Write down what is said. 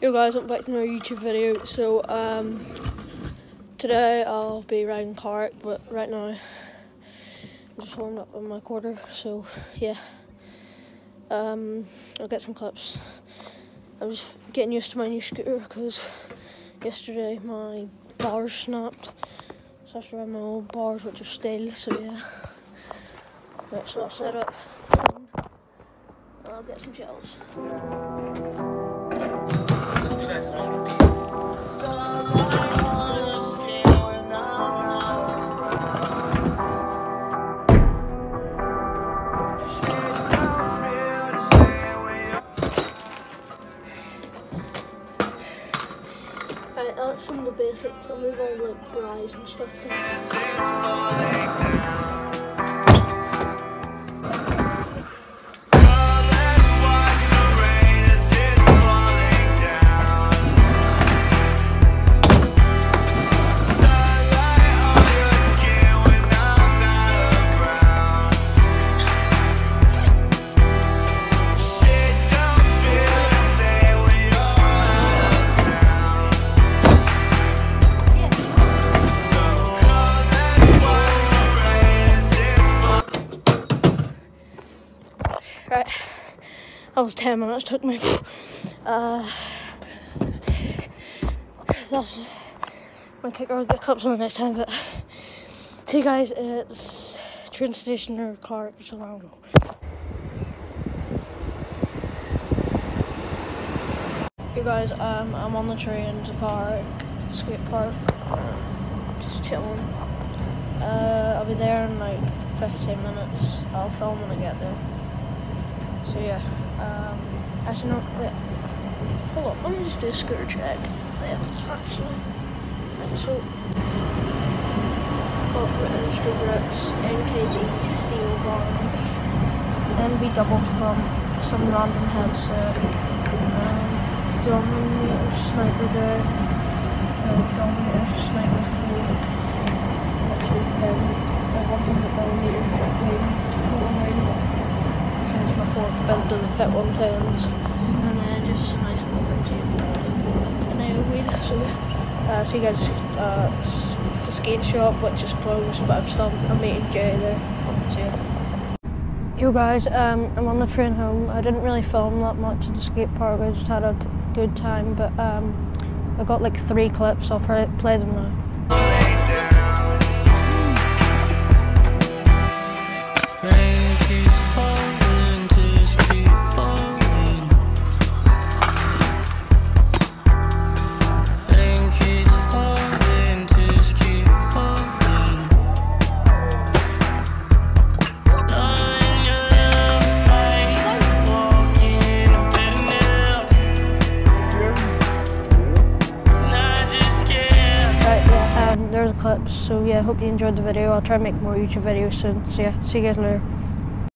Yo guys, welcome back to another YouTube video. So, um, today I'll be riding kart, but right now I'm just warming up on my quarter, so yeah. Um, I'll get some clips. I'm just getting used to my new scooter because yesterday my bars snapped. So I have to ride my old bars which are stale, so yeah. Right, so I'll set up I'll get some shells. That's some of the basics. I'll move all the bras and stuff Right, that was 10 minutes, took me. Uh, that's my kicker. I'll get clips on the next time, but see you guys, it's train station or car, so I don't know. You guys, um, I'm on the train to park, skate park, just chilling. Uh, I'll be there in like 15 minutes. I'll film when I get there. So yeah, um, actually no, wait, hold on, let me just do a scooter check. Yeah, actually, so, got registry grips, NKG steel bond, NV double pump, some random headset, um, Dominator sniper there, uh, Dominator sniper 4, which is bent, a 100 millimeter rating, cool rating change my fork belt to the fit 110s and then just a nice corporate tape and then a wheel so uh, so you guys uh, it's the skate shop which is closed but I'm still I'm meeting Jay there so yeah Yo guys, um, I'm on the train home. I didn't really film that much at the skate park. I just had a good time, but um, I got like three clips. I'll play, play them now. There's a clip. So yeah, hope you enjoyed the video. I'll try and make more YouTube videos soon. So yeah, see you guys later.